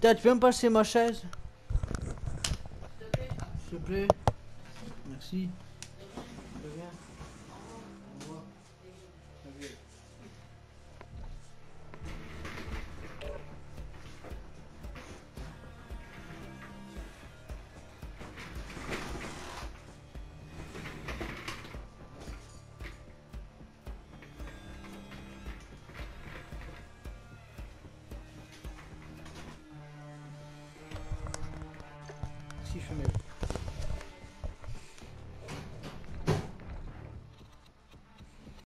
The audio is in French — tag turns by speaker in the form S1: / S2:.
S1: Dad, tu peux me passer ma chaise S'il te plaît. Merci. decisionaire.